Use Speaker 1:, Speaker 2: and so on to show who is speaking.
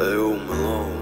Speaker 1: I'm alone.